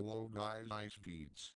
Hello guys Ice Beats.